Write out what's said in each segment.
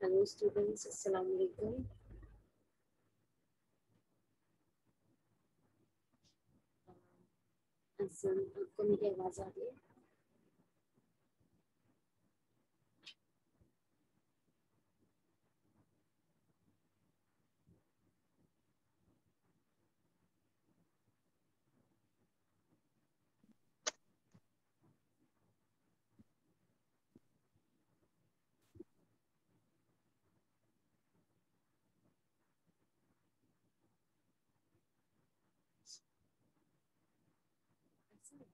Hello students अस्सलाम वालेकुम आपको मेरी आवाज़ आ रही है।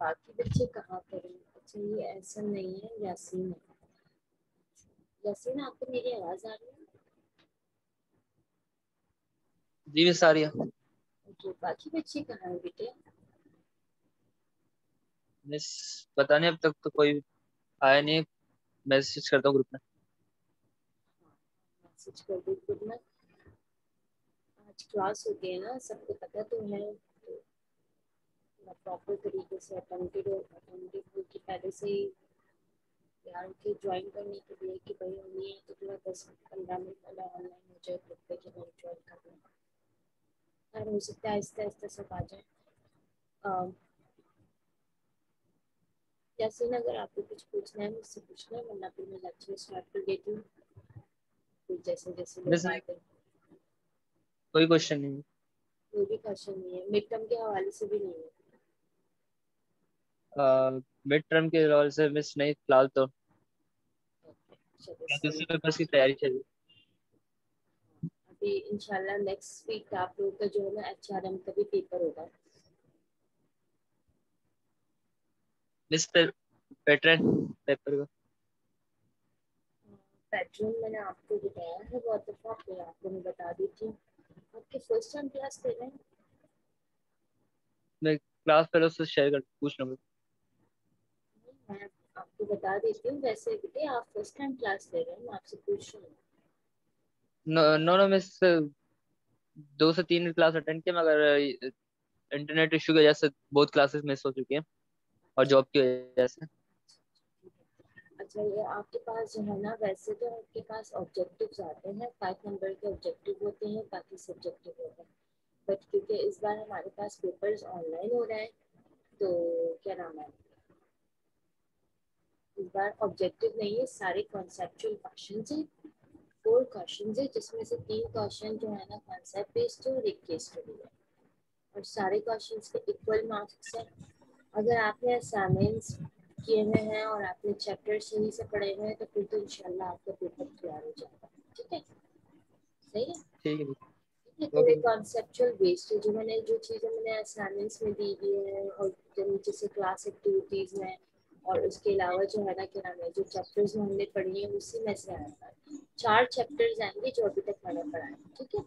बाकी बच्चे कहाँ पर हैं? अच्छा ये ऐसा नहीं है यासीन है। यासीन आपको मेरी आवाज़ आ रही है? जी मिस आ ओके बाकी बच्चे कहाँ हैं बेटे? मिस पता नहीं अब तक तो कोई आया नहीं मैसेज करता हूँ ग्रुप में। मैसेज कर दो ग्रुप में। आज क्लास होती है ना सबको पता तो है। प्रॉपर तरीके से अटेंडेड अटेंडेड की पहले से ही यार के ज्वाइन करने के लिए कि भाई नहीं है तो थोड़ा दस पंद्रह मिनट वाला ऑनलाइन हो जाए ग्रुप पे कि मैं ज्वाइन कर लूँ। यार हो सकता है आहिस्ता आहिस्ता सब आ जाए। जैसे ना अगर आपको कुछ पूछना है मुझसे पूछना है वरना फिर मैं लेक्चर स्टार्ट कर देती हूँ। फिर जैसे जैसे लोग कोई क्वेश्चन नहीं कोई भी क्वेश्चन नहीं है। मिड टर्म के हवाले से भी नहीं है। मिड टर्म के हवाले से मिस नहीं फ़िलहाल तो। दूसरे पेपर्स की तैयारी चल रही अभी इंशाल्लाह नेक्स्ट वीक आप लोगों का जो है ना एचआरएम का भी पेपर होगा। मिस पे पैटर्न पेपर का। पैटर्न मैंने आपको बताया है बहुत दफ़ा फिर आपको मैं बता दी थी। आपके फ़र्स्ट टाइम क्लास ले रहे हैं मैं क्लास फेलो से शेयर कर पूछ हूँ मैं आपको बता देती हूँ वैसे बेटे आप फ़र्स्ट टाइम क्लास ले रहे हैं मैं आपसे पूछ रही हूँ। नो नो मिस दो से तीन क्लास अटेंड किया मगर इंटरनेट इशू की वजह से बहुत क्लासेस मिस हो चुकी हैं और जॉब की वजह से। अच्छा ये आपके पास जो है ना वैसे तो आपके पास ऑब्जेक्टिव्स आते हैं फाइव नंबर के ऑब्जेक्टिव होते हैं बाकी सब्जेक्टिव होते हैं। बट क्योंकि इस बार हमारे पास पेपर्स ऑनलाइन हो रहे हैं तो क्या नाम है? इस बार ऑब्जेक्टिव नहीं है सारे कॉन्सेप्चुअल क्वेश्चन है फोर क्वेश्चन है जिसमें से तीन क्वेश्चन जो है ना कॉन्सेप्ट बेस्ड है और एक केस स्टडी है। और सारे क्वेश्चन के इक्वल मार्क्स हैं। अगर आपने असाइनमेंट्स किए हुए हैं और आपने चैप्टर सही से पढ़े हुए हैं तो फिर तो इंशाल्लाह आपका पेपर तैयार हो जाएगा। ठीक है? सही है? ठीक है तो कॉन्सेप्चुअल बेस्ड है। जो मैंने जो चीज़ें मैंने असाइनमेंट्स में दी हुई है और जैसे क्लास एक्टिविटीज़ में और उसके अलावा जो है ना क्या नाम है जो चैप्टर्स हमने पढ़ी है उसी में से आया चार चैप्टर्स आएँगे जो अभी तक मैंने पढ़ा है ठीक है?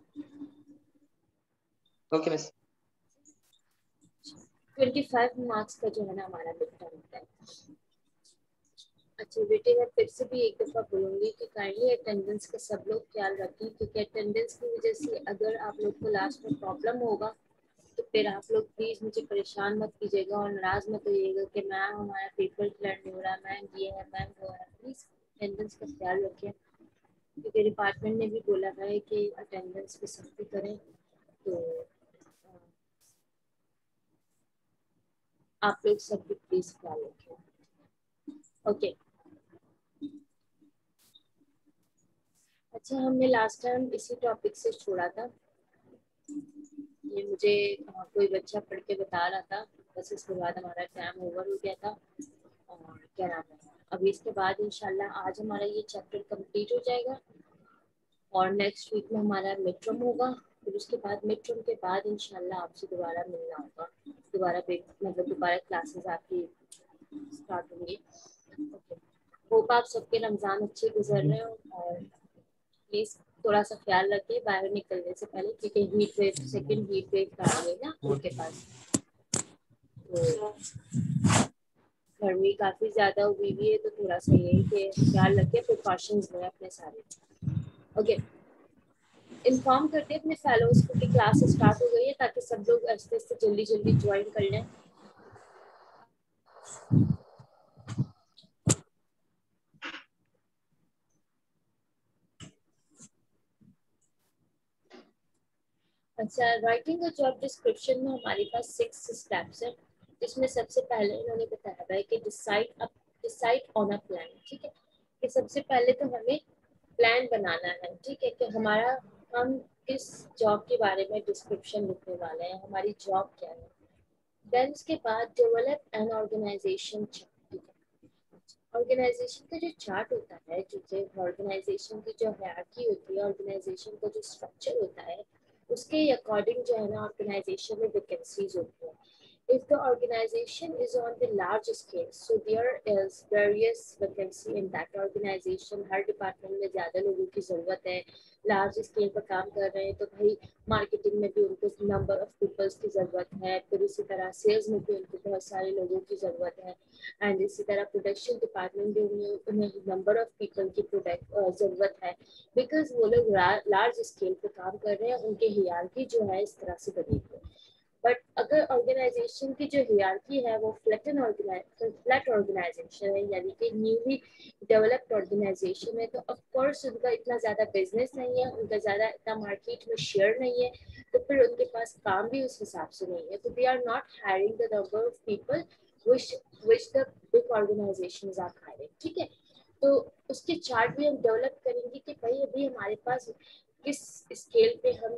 Okay miss twenty five marks का जो है ना हमारा टर्म होता है। अच्छा बेटे मैं फिर से भी एक दफ़ा बोलूँगी कि काइंडली अटेंडेंस का सब लोग ख्याल रखें क्योंकि अटेंडेंस की वजह से अगर आप लोग को लास्ट में प्रॉब्लम होगा तो फिर आप लोग प्लीज़ मुझे परेशान मत कीजिएगा और नाराज़ मत करिएगा कि मैम हमारा पेपर क्लियर नहीं हो रहा, मैम ये है, मैम वो है। प्लीज़ अटेंडेंस का ख्याल रखें। क्योंकि डिपार्टमेंट ने भी बोला है कि अटेंडेंस पे सख्ती करें। तो आप लोग सब भी प्लीज़ ख्याल रखें। ओके अच्छा हमने लास्ट टाइम इसी टॉपिक से छोड़ा था। ये मुझे कोई बच्चा पढ़ के बता रहा था, बस इसके बाद हमारा टाइम ओवर हो गया था और क्या नाम है? अभी इसके बाद इंशाल्लाह आज हमारा ये चैप्टर कंप्लीट हो जाएगा और नेक्स्ट वीक में हमारा मिड होगा। फिर उसके बाद मिड टर्म के बाद इंशाल्लाह आपसे दोबारा मिलना होगा। दोबारा मतलब दोबारा क्लासेस आपकी स्टार्ट होंगी। होप आप सबके रमज़ान अच्छे गुजर रहे हो और प्लीज़ थोड़ा सा ख्याल रखिए बाहर निकलने से पहले क्योंकि heat wave second heat wave का आ गई ना उनके पास। तो गर्मी काफ़ी ज़्यादा हुई हुई है तो थोड़ा सा यही कि ख्याल रखिए प्रिकॉशंस लें अपने सारे। ओके. इन्फॉर्म करते हैं अपने फेलोज को कि क्लास स्टार्ट हो गई है ताकि सब लोग आस्ते आस्ते जल्दी जल्दी ज्वाइन कर लें। अच्छा राइटिंग का जॉब डिस्क्रिप्शन में हमारे पास सिक्स स्टेप्स है, जिसमें सबसे पहले इन्होंने बताया है कि decide up decide on a plan ठीक है? कि सबसे पहले तो हमें प्लान बनाना है, ठीक है? कि हमारा, हम किस जॉब के बारे में डिस्क्रिप्शन लिखने वाले हैं, हमारी जॉब क्या है? देन उसके बाद डेवलप एन ऑर्गेनाइजेशन ऑर्गेनाइजेशन का जो चार्ट होता है, जो ऑर्गेनाइजेशन की जो हैरार्की होती है ऑर्गेनाइजेशन का जो स्ट्रक्चर होता है उसके अकॉर्डिंग जो है ना ऑर्गेनाइजेशन में वैकेंसीज होती है। If the organization is on the large scale, so there is various vacancy in that organization. हर डिपार्टमेंट में ज़्यादा लोगों की ज़रूरत है। लार्ज स्केल पर काम कर रहे हैं तो भाई मार्केटिंग में भी उनको नंबर ऑफ़ पीपल्स की ज़रूरत है। फिर इसी तरह सेल्स में भी उनको बहुत सारे लोगों की ज़रूरत है। एंड इसी तरह प्रोडक्शन डिपार्टमेंट भी उन्हें उन्हें नंबर ऑफ़ पीपल की प्रोडक्ट ज़रूरत है। बिकॉज़ वो लोग लार्ज स्केल पर कर रहे हैं, उनके हियार की जो है इस तरह से बनी हुई बट अगर ऑर्गेनाइजेशन की जो हियरकी है, वो फ्लैट एंड फ्लैट ऑर्गेनाइजेशन है, यानी कि न्यूली डेवलप्ड ऑर्गेनाइजेशन है तो ऑफ़ कोर्स उनका इतना ज़्यादा बिज़नेस नहीं है, उनका ज़्यादा इतना मार्केट में शेयर नहीं है तो फिर उनके पास काम भी उस हिसाब से नहीं है। तो they are not hiring the number of people which which the big organisation are hiring ठीक है? तो उसके चार्ट भी हम डेवलप करेंगे कि भाई अभी हमारे पास किस स्केल पे हम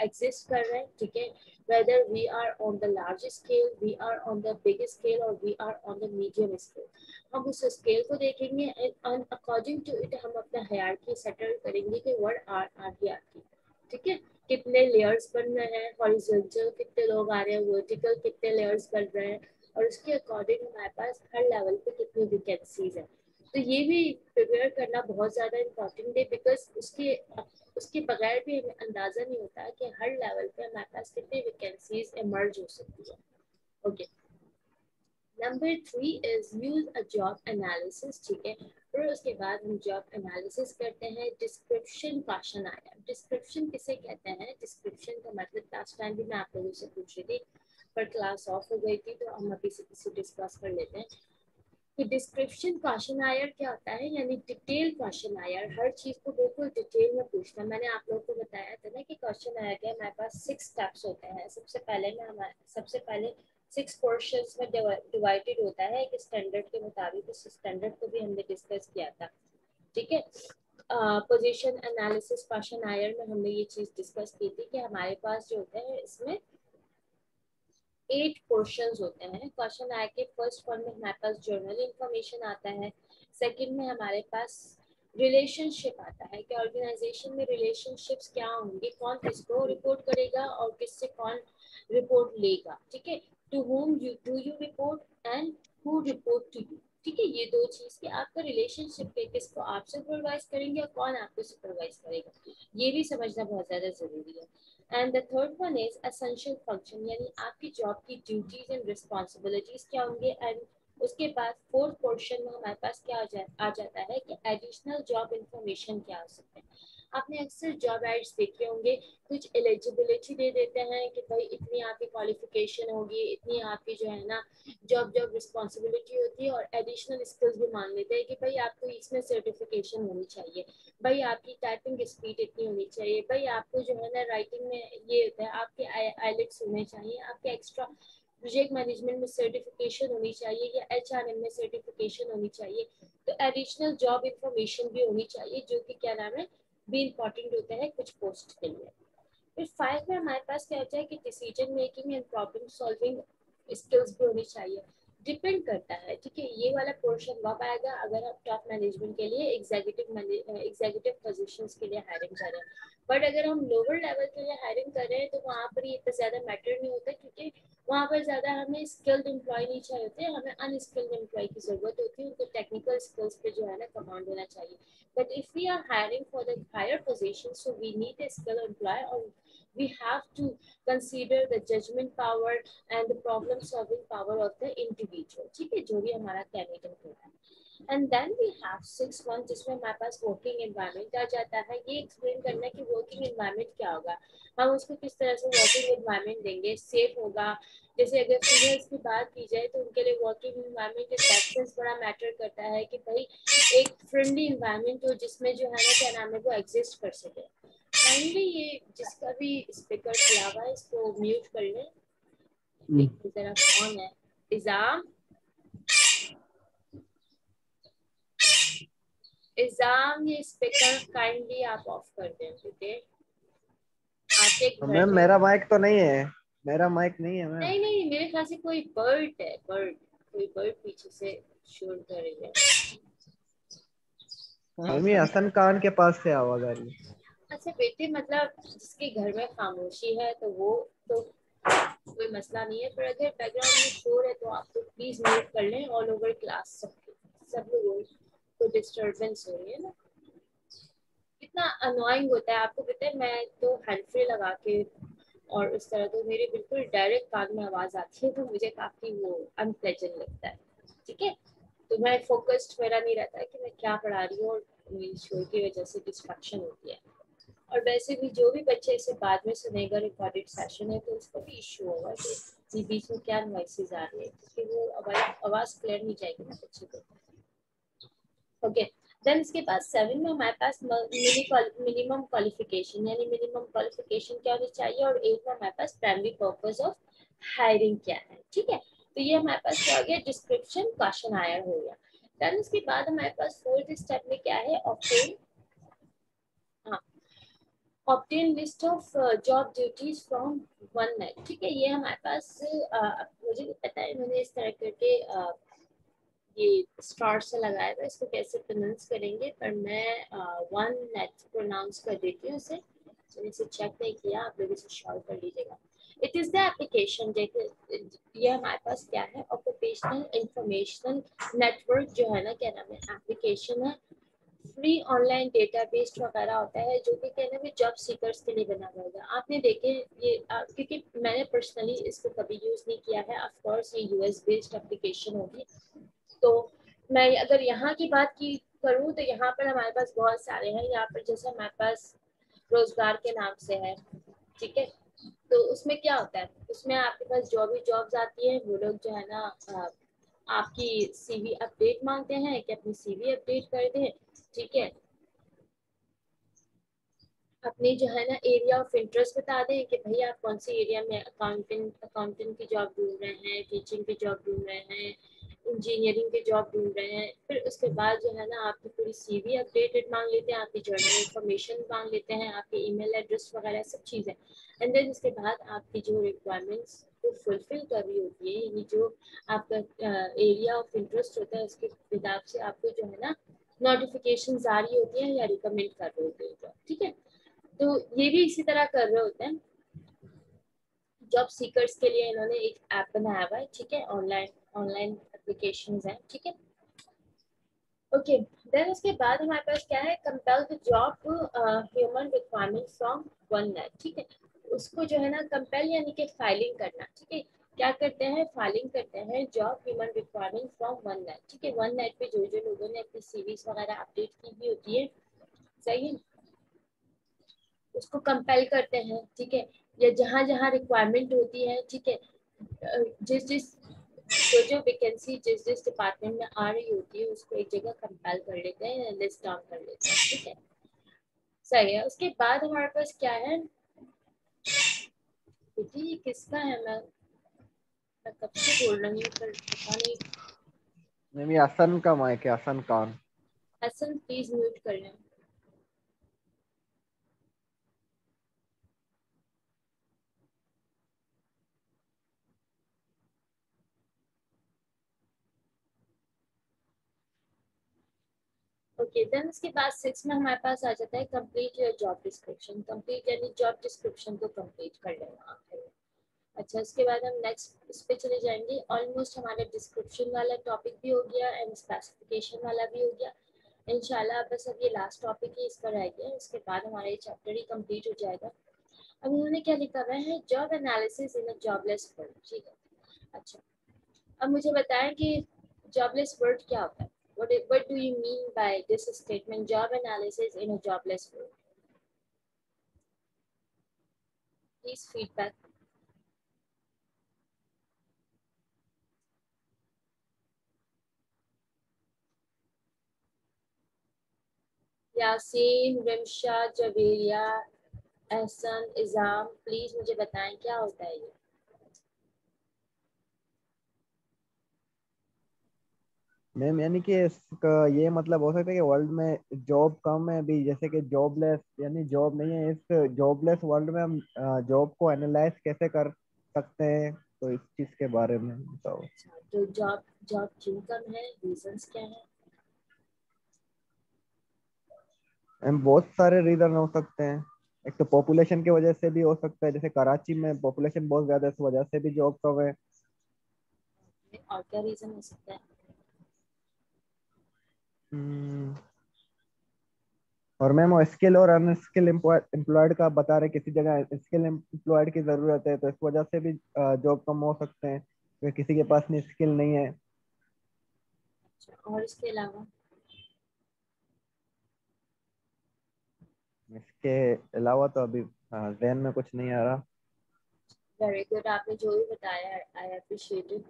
एग्जिस्ट कर रहे हैं ठीक है whether we are on the large scale, we are on the big scale, or we are on the medium scale. हम उस स्केल को देखेंगे अकॉर्डिंग टू इट हम अपना हायरार्की सेटल करेंगे कि व्हाट आर आर हायरार्की ठीक है? कितने लेयर्स बन रहे हैं? हॉरिजॉन्टल कितने लोग आ रहे हैं? वर्टिकल कितने लेयर्स बन रहे हैं? और उसके अकॉर्डिंग हमारे पास हर लेवल पे कितनी वैकेंसीज है। तो ये भी प्रिपेयर करना बहुत ज़्यादा इम्पोर्टेंट है बिकॉज़ उसके उसके बगैर भी हमें अंदाज़ा नहीं होता कि हर लेवल पे हमारे पास कितनी वैकेंसीज इमर्ज हो सकती है। Okay number three is use a job analysis ठीक है? फिर उसके बाद हम जॉब एनालिसिस करते हैं। डिस्क्रिप्शन क्वेश्चन आया। डिस्क्रिप्शन किसे कहते हैं? डिस्क्रिप्शन का मतलब लास्ट टाइम भी मैं आप लोगों से पूछ रही थी, पर क्लास ऑफ़ हो गई थी तो हम अभी से किसी डिस्कस कर लेते हैं। कि डिस्क्रिप्शन क्वेश्चन आयर क्या होता है, यानी डिटेल क्वेश्चन आयर, हर चीज़ को बिल्कुल डिटेल में पूछना। मैंने आप लोगों को बताया था ना कि क्वेश्चन आया क्या हमारे पास सिक्स स्टेप्स होते हैं। सबसे पहले में हमारे, सबसे पहले सिक्स पोर्शंस में डिवाइडेड होता है, एक स्टैंडर्ड के मुताबिक, उस स्टैंडर्ड को भी हमने डिस्कस किया था। ठीक है? पोजिशन एनालिसिस क्वेश्चन आयर में हमने ये चीज़ डिस्कस की थी कि हमारे पास जो होता है, इसमें एट पोर्शन होते हैं। क्वेश्चन आए के फ़र्स्ट वन में हमारे पास जर्नल इंफॉर्मेशन आता है। सेकंड में हमारे पास रिलेशनशिप आता है कि ऑर्गेनाइजेशन में रिलेशनशिप्स क्या होंगे, कौन किसको रिपोर्ट करेगा और किससे कौन रिपोर्ट लेगा, ठीक है? To whom you do you report and who report to you ठीक है? ये दो चीज़ के आपका रिलेशनशिप है किसको आप सुपरवाइज करेंगे और कौन आपको सुपरवाइज करेगा। ये भी समझना बहुत ज़्यादा ज़रूरी है। And the third one is essential function यानी आपकी जॉब की ड्यूटीज़ एंड रिस्पॉन्सिबिलिटीज क्या होंगे? एंड उसके बाद फोर्थ पोर्शन में हमारे पास क्या आ, जा, आ जाता है कि एडिशनल जॉब इंफॉर्मेशन क्या हो सकते हैं। आपने अक्सर जॉब एड्स देखे होंगे, कुछ एलिजिबिलिटी दे देते हैं कि भाई इतनी आपकी क्वालिफिकेशन होगी, इतनी आपकी जो है ना जॉब जॉब रिस्पॉन्सिबिलिटी होती है और एडिशनल स्किल्स भी मान लेते हैं कि भाई आपको इसमें सर्टिफिकेशन होनी चाहिए। भाई आपकी टाइपिंग स्पीड इतनी होनी चाहिए। भाई आपको जो है ना राइटिंग में ये होता है, आपके आईलेट्स होने चाहिए, आपके एक्स्ट्रा प्रोजेक्ट मैनेजमेंट में सर्टिफिकेशन होनी चाहिए या एच आर एम में सर्टिफिकेशन होनी चाहिए। तो एडिशनल जॉब इंफॉर्मेशन भी होनी चाहिए, जो कि क्या नाम है भी इम्पोर्टेंट होता है कुछ पोस्ट के लिए। फिर फाइव में हमारे पास क्या होता है कि decision making and problem solving skills भी होनी चाहिए। डिपेंड करता है, ठीक है? ये वाला पोर्शन कब आएगा अगर हम टॉप मैनेजमेंट के लिए एग्जीक्यूटिव एग्जीक्यूटिव पोजीशंस के लिए हायरिंग कर रहे हैं। बट अगर हम लोअर लेवल के लिए हायरिंग कर रहे हैं तो वहाँ पर इतना ज़्यादा मैटर नहीं होता, क्योंकि वहाँ पर ज़्यादा हमें स्किल्ड एम्प्लॉय नहीं चाहिए होते, हमें अनस्किल्ड एम्प्लॉय की ज़रूरत होती है, उनको टेक्निकल स्किल्स पे जो है ना कमांड होना चाहिए। But if we are hiring for the higher position so we need a skill employ और we have to consider the judgment power and the problem solving power of the individual. ठीक है, जो भी हमारा होता है। And then we have six one जिसमें हमारे पास वर्किंग एनवायरनमेंट आ जाता है। ये एक्सप्लेन करना है कि वर्किंग एनवायरनमेंट क्या होगा। हम उसको किस तरह से वर्किंग एनवायरनमेंट देंगे? सेफ़ होगा। जैसे अगर फीमेल्स की बात की जाए तो उनके लिए वर्किंग इन्वायरमेंट इन बड़ा मैटर करता है कि भाई, एक फ्रेंडली इन्वायरमेंट हो जिसमें जो है ना, क्या नाम है, वो एग्जिस्ट कर सके। काइंडली ये जिसका भी स्पीकर खुला हुआ है इसको म्यूट कर ले। हम्म। जरा कौन है। इजाम इजाम ये स्पीकर काइंडली आप ऑफ़ कर दें ठीक है? मैम मेरा माइक तो नहीं है। मेरा माइक नहीं है मैम। नहीं नहीं मेरे ख्याल से कोई बर्ड है बर्ड कोई बर्ड पीछे से शोर कर रही है। मम्मी हसन खान के पास से आवाज़ आ रही है। अच्छा बेटे मतलब जिसके घर में खामोशी है तो वो तो कोई मसला नहीं है, पर अगर बैकग्राउंड में शोर है तो आप तो प्लीज़ म्यूट कर लें ऑल ओवर क्लास सब सब लोगों को डिस्टरबेंस हो रही है ना? कितना अनोइंग होता है, आपको पता है, मैं तो फ्री लगा के और उस तरह तो मेरे बिल्कुल डायरेक्ट कान में आवाज़ आती है तो मुझे काफ़ी वो अनप्लेजेंट लगता है, ठीक है? तो मैं फोकस्ड मेरा नहीं रहता कि मैं क्या पढ़ा रही हूँ, और शोर की वजह से डिस्ट्रैक्शन होती है। और वैसे भी जो भी बच्चे इसे बाद में सुनेगा रिकॉर्डेड सेशन है तो उसको भी इशू होगा कि बीच में क्या नॉइसेज आ रही है, क्योंकि वो आवाज़ क्लियर नहीं जाएगी ना बच्चे को। ओके देन इसके बाद सेवन में हमारे पास मिनिमम क्वालिफिकेशन यानी मिनिमम क्वालिफिकेशन क्या होनी चाहिए, और एट में हमारे पास प्राइमरी पर्पज ऑफ़ हायरिंग क्या है, ठीक है? तो ये हमारे पास क्या हो गया डिस्क्रिप्शन क्वेश्चन आयर हो गया। देन इसके बाद हमारे पास फोर्थ स्टेप में क्या है obtain obtain list of job duties from one net ठीक है ये हमारे पास uh, मुझे नहीं पता है इन्होंने इस तरह करके uh, ये स्टार से लगाया था इसको कैसे प्रोनाउंस करेंगे पर मैं वन नेट प्रोनाउंस कर देती हूँ इसे। तो इसे चेक नहीं किया आप लोग इसे शॉर्ट कर लीजिएगा। इट इज़ द एप्लीकेशन देखिए ये हमारे पास क्या है ऑक्यूपेशनल इंफॉर्मेशनल नेटवर्क जो है ना क्या नाम है एप्लीकेशन है फ्री ऑनलाइन डेटाबेस वगैरह होता है जो कि कहने में जॉब सीकर्स के लिए बना हुआ है आपने देखे ये आ, क्योंकि मैंने पर्सनली इसको कभी यूज़ नहीं किया है ऑफ़ कोर्स ये यूएस बेस्ड एप्लीकेशन होगी। तो मैं अगर यहाँ की बात की करूँ तो यहाँ पर हमारे पास बहुत सारे हैं। यहाँ पर जैसे हमारे पास रोज़गार के नाम से है ठीक है? तो उसमें क्या होता है? उसमें आपके पास जो भी जॉब्स आती है वो लोग जो है ना आपकी सीवी अपडेट मांगते हैं कि अपनी सीवी अपडेट कर दें। ठीक है? अपनी जो है ना एरिया ऑफ़ इंटरेस्ट बता दें कि भाई आप कौन सी एरिया में अकाउंटेंट अकाउंटेंट की जॉब ढूंढ रहे हैं टीचिंग की जॉब ढूंढ रहे हैं इंजीनियरिंग की जॉब ढूंढ रहे हैं, फिर उसके बाद जो है ना आपकी पूरी सीवी अपडेटेड मांग लेते हैं, आपकी जर्नल इंफॉर्मेशन मांग लेते हैं, आपके ईमेल एड्रेस वगैरह सब चीज़ें। एंड देन उसके बाद आपकी जो रिक्वायरमेंट्स को फुलफिल कर रही होती है, यानी जो आपका एरिया ऑफ़ इंटरेस्ट होता है, उसके हिसाब से आपको जो है ना नोटिफिकेशन रही होती है या रिकमेंड कर रहे होते हैं ठीक है? तो ये भी इसी तरह कर रहे होते हैं। जॉब सीकर्स के लिए इन्होंने एक ऐप बनाया हुआ है, ठीक है? ऑनलाइन ऑनलाइन एप्लीकेशन है, ठीक है? ओके देन उसके बाद हमारे पास क्या है? Compile the job human requirement from one ठीक है? उसको जो है ना कंपेल यानी कि फाइलिंग करना, ठीक है? क्या करते हैं? फाइलिंग करते हैं job human requirement from one net ठीक है वन नेट पे जो जो लोगों ने अपनी सीवीज वगैरह अपडेट की हुई होती है, सही है? उसको कंपेल करते हैं, ठीक है? या जहाँ जहाँ रिक्वायरमेंट होती है, ठीक है? जिस जिस, जो जो वैकेंसी जिस जिस डिपार्टमेंट में आ रही होती है, उसको एक जगह कंपेल कर लेते हैं लिस्ट डाउन कर लेते हैं, ठीक है? सही है। उसके बाद हमारे पास क्या है? किसका है? मैं मैं कब से बोल रही हूँ पर पता नहीं। हसन का माइक है हसन खान हसन प्लीज़ म्यूट कर लें। ओके देन उसके बाद सिक्स में हमारे पास आ जाता है complete your job description complete यानी जॉब डिस्क्रिप्शन को कंप्लीट कर लेना। में अच्छा उसके बाद हम नेक्स्ट इस पे चले जाएँगे। ऑलमोस्ट हमारा डिस्क्रिप्शन वाला टॉपिक भी हो गया एंड स्पेसिफिकेशन वाला भी हो गया। इंशाल्लाह बस अब ये लास्ट टॉपिक ही इसका रह गया। इसके बाद हमारा ये चैप्टर ही कंप्लीट हो जाएगा। अब उन्होंने क्या लिखा हुआ है? Job analysis in a jobless world ठीक है। अच्छा। अब मुझे बताएँ कि जॉबलेस वर्ल्ड क्या होता है? What is, what do you mean by this statement job analysis in a jobless world? Please feedback. Yasin Rimsha Javeria Ehsan Izam please मुझे बताएँ क्या होता है ये? मैम यानी कि इसका ये मतलब हो सकता है कि वर्ल्ड में जॉब कम है अभी जैसे कि जॉबलेस यानी जॉब नहीं है इस जॉबलेस वर्ल्ड में हम जॉब को एनालाइज कैसे कर सकते हैं? तो इस चीज़ के बारे में बताओ। अच्छा तो जॉब जॉब क्यों कम है? रीजंस क्या है मैम बहुत सारे रीजन हो सकते हैं। एक तो पॉपुलेशन की वजह से भी हो सकता है जैसे कराची में पॉपुलेशन बहुत ज़्यादा है इस वजह से भी जॉब कम है। और क्या रीजन हो सकता है? हम्म, और मैम वो स्किल और अनस्किल एम्प्लॉयड का बता रहे किसी जगह स्किल एम्प्लॉयड की ज़रूरत है तो इस वजह से भी जॉब कम हो सकते हैं। क्योंकि किसी के पास नहीं स्किल नहीं है। अच्छा और इसके अलावा? इसके अलावा तो अभी जहन में कुछ नहीं आ रहा। वेरी गुड आपने जो भी बताया आई अप्रिशिएट इट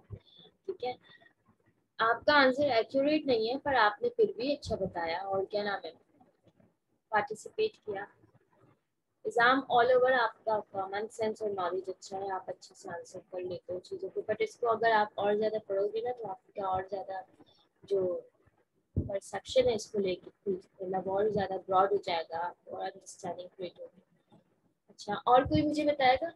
ठीक है। आपका आंसर एक्यूरेट नहीं है, पर आपने फिर भी अच्छा बताया, और क्या नाम है? पार्टिसिपेट किया। एग्ज़ाम ऑल ओवर आपका कॉमन सेंस और नॉलेज अच्छा है, आप अच्छे से आंसर कर लेते हो चीज़ों को। बट इसको अगर आप और ज़्यादा पढ़ोगे ना तो आपका और ज़्यादा जो परसेप्शन है इसको लेके मतलब और ज़्यादा ब्रॉड हो जाएगा और अंडरस्टैंडिंग क्रिएट होगी। अच्छा और कोई मुझे बताएगा?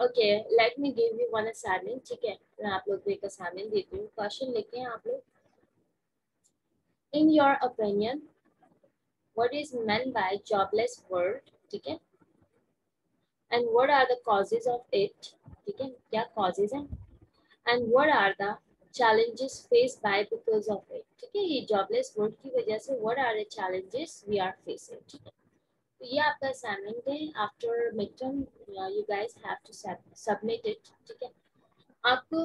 Okay let me give you one assignment ठीक है? मैं आप लोग को एक असाइनमेंट देती हूँ। क्वेश्चन लिखे हैं आप लोग। In your opinion what is meant by jobless word ठीक है? And what are the causes of it ठीक है? क्या कॉजेज हैं? And what are the challenges faced by because of it? ठीक है? ये जॉबलेस वर्ड की वजह से what are the challenges we are facing? ठीक है? तो ये आपका असाइनमेंट है। After mid term you submit it ठीक है? आपको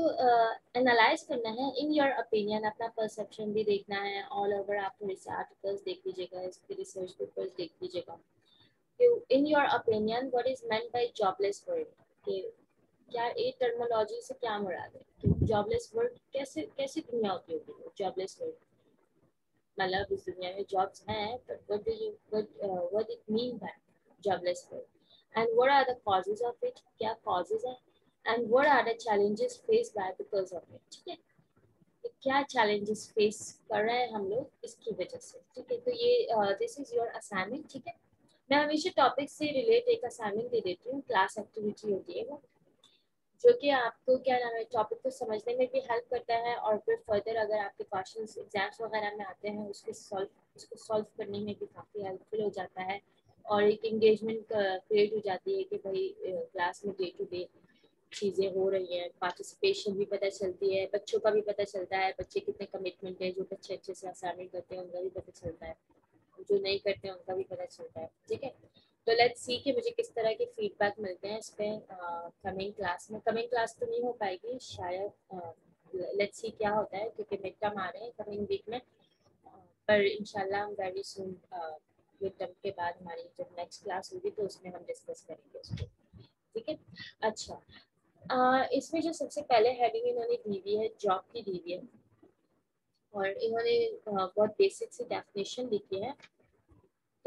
एनालाइज uh, करना है। इन योर ओपिनियन अपना परसेप्शन भी देखना है। ऑल ओवर आप थोड़े से आर्टिकल्स देख लीजिएगा इसके रिसर्च पेपर्स देख लीजिएगा। In your opinion what is meant by jobless word कि क्या ये टर्मोलॉजी से क्या मुराद है जॉबलेस वर्ड कैसे कैसी दुनिया होती होगी जॉबलेस वर्ड मतलब इस दुनिया में जॉब्स हैं what do you what uh, what it mean by jobless world and what are the causes of it क्या causes हैं and what are the challenges faced by because of it ठीक है तो क्या challenges face कर रहे हैं हम लोग इसकी वजह से ठीक है तो ये दिस इज़ योर असाइनमेंट ठीक है मैं हमेशा टॉपिक से रिलेट एक असाइनमेंट दे देती हूँ क्लास एक्टिविटी होती है वो, जो कि आपको क्या नाम है टॉपिक को समझने में भी हेल्प करता है और फिर फर्दर अगर आपके क्वेश्चन एग्ज़ाम्स वगैरह में आते हैं, उसके सॉल्व उसको सॉल्व करने में भी काफ़ी हेल्पफुल हो जाता है और एक इंगेजमेंट क्रिएट हो जाती है कि भाई क्लास में डे टू डे चीज़ें हो रही हैं पार्टिसिपेशन भी पता चलती है, बच्चों का भी पता चलता है, बच्चे कितने कमिटमेंट है, जो बच्चे अच्छे से असाइनमेंट करते हैं, उनका भी पता चलता है। जो नहीं करते हैं, उनका भी पता चलता है। ठीक है? तो लेट्स सी कि मुझे किस तरह के फीडबैक मिलते हैं इस पर कमिंग क्लास में। कमिंग क्लास तो नहीं हो पाएगी, शायद लेट्स सी क्या होता है, क्योंकि मिड टर्म आ रहे हैं कमिंग वीक में। पर इंशाल्लाह हम वेरी सुन मिड टर्म के बाद हमारी जब नेक्स्ट क्लास होगी तो उसमें हम डिस्कस करेंगे उसको। ठीक है? अच्छा इसमें जो सबसे पहले हेडिंग इन्होंने दी हुई है जॉब की दी हुई है। और इन्होंने बहुत बेसिक सी डेफिनेशन लिखी है।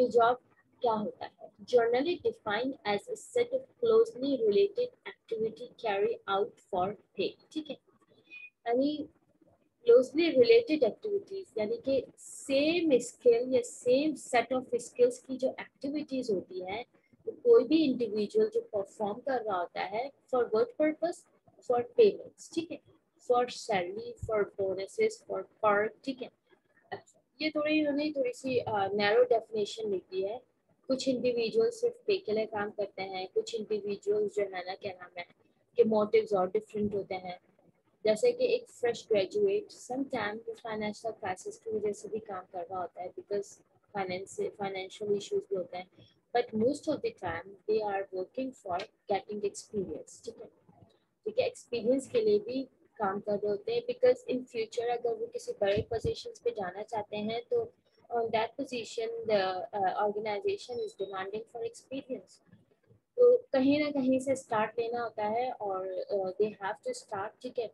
जॉब क्या होता है? Generally defined as a set of closely related activity carry out for pay ठीक है? यानी क्लोजली रिलेटेड एक्टिविटीज़ यानी कि सेम स्किल या सेम सेट ऑफ़ स्किल्स की जो एक्टिविटीज़ होती है तो कोई भी इंडिविजुअल जो परफॉर्म कर रहा होता है for work purpose for payments ठीक है? For salary for bonuses for perk ठीक है? ये थोड़ी, उन्होंने थोड़ी सी नैरो डेफिनेशन लिखी है। कुछ इंडिविजुअल सिर्फ़ पे के लिए काम करते हैं, कुछ इंडिविजुअल जो है ना, क्या नाम है, कि मोटिव्स और डिफरेंट होते हैं। जैसे कि एक fresh graduate some time financial crisis की वजह से भी काम कर रहा होता है बिकॉज़ फाइनेंस फाइनेंशियल इश्यूज़ भी होते हैं। But most of the time they are working for getting experience ठीक है? ठीक है एक्सपीरियंस के लिए भी काम कर रहे होते हैं बिकॉज़ इन फ्यूचर अगर वो किसी बड़े पोजिशन पे जाना चाहते हैं तो on that position the uh, organization is demanding for तो कहीं ना कहीं से स्टार्ट लेना होता है और दे हैव टू स्टार्ट ठीक है?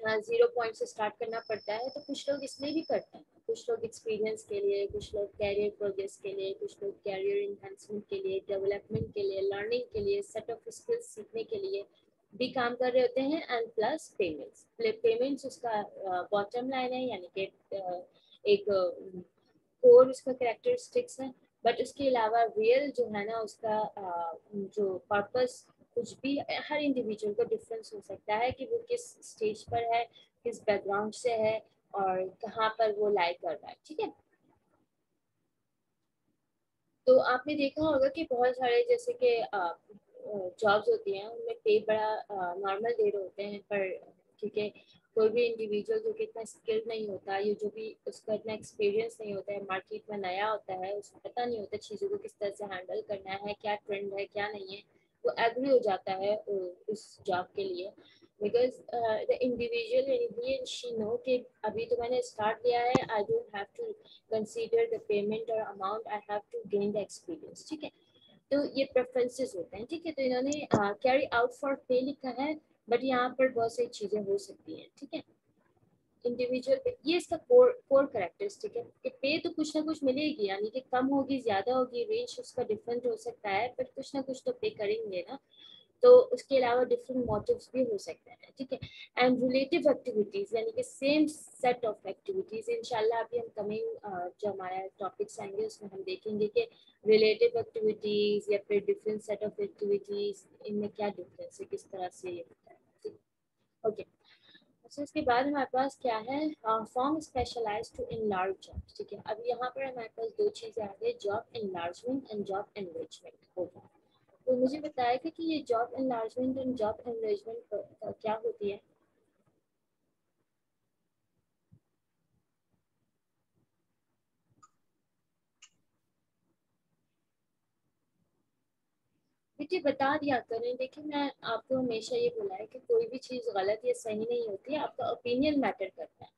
ज़ीरो पॉइंट से स्टार्ट करना पड़ता है तो कुछ लोग इसलिए भी करते हैं। कुछ लोग एक्सपीरियंस के लिए कुछ लोग कैरियर प्रोग्रेस के लिए कुछ लोग कैरियर इन्हेंसमेंट के लिए डेवलपमेंट के लिए लर्निंग के लिए सेट ऑफ़ स्किल्स सीखने के लिए। भी काम कर रहे होते हैं एंड प्लस पेमेंट्स पेमेंट्स उसका बॉटम लाइन है, यानी कि एक कोर उसका करेक्टरिस्टिक्स है बट उसके अलावा रियल जो है ना, उसका जो पर्पस कुछ भी, हर इंडिविजुअल को डिफरेंस हो सकता है कि वो किस स्टेज पर है, किस बैकग्राउंड से है, और कहाँ पर वो लाइक कर रहा है, ठीक है? तो आपने देखा होगा कि बहुत सारे जैसे कि जॉब्स होती हैं, उनमें पे बड़ा नॉर्मल दे रहे होते हैं, पर है, कोई भी इंडिविजुअल जो कि इतना स्किल्ड नहीं होता, या जो भी उसका इतना एक्सपीरियंस नहीं होता है मार्केट में नया होता है उसको पता नहीं होता चीज़ों को किस तरह से हैंडल करना है, क्या ट्रेंड है, क्या नहीं है, वो एग्री हो जाता है उस जॉब के लिए। Because the individual and she know कि अभी तो मैंने स्टार्ट किया है I don't have to consider the payment और amount I have to gain the experience ठीक है? तो ये प्रेफरेंसेस होते हैं, ठीक है? तो इन्होंने कैरी आउट फॉर पे लिखा है बट यहाँ पर बहुत सारी चीज़ें हो सकती हैं, ठीक है? इंडिविजुअल ये इसका कोर कोर करेक्टरिस्टिक है। कि पे तो कुछ ना कुछ मिलेगी, यानी कि कम होगी, ज़्यादा होगी रेंज उसका डिफरेंट हो सकता है बट कुछ ना कुछ तो पे करेंगे ना। तो उसके अलावा डिफरेंट मोटिव्स भी हो सकते हैं, ठीक है? एंड रिलेटिव एक्टिविटीज़ यानी कि सेम सेट ऑफ़ एक्टिविटीज़ इंशाल्लाह अभी हम कमिंग जो हमारा टॉपिक्स आएँगे, उसमें हम देखेंगे कि रिलेटिव एक्टिविटीज़ या फिर डिफरेंट सेट ऑफ़ एक्टिविटीज़ इनमें क्या डिफरेंस है, किस तरह से ये होता है, ठीक ओके. अच्छा इसके बाद हमारे पास क्या है? Form specialize to enlarge job ठीक है? अब यहाँ पर हमारे पास दो चीज़ें आ गई job enlargement and job enrichment होगा तो मुझे बताएगा कि ये job enlargement and job enrichment क्या होती है? देखिए, बता दिया करें। देखिए, मैं आपको हमेशा ये बोला है कि कोई भी चीज़ गलत या सही नहीं होती, आपका ओपिनियन मैटर करता है।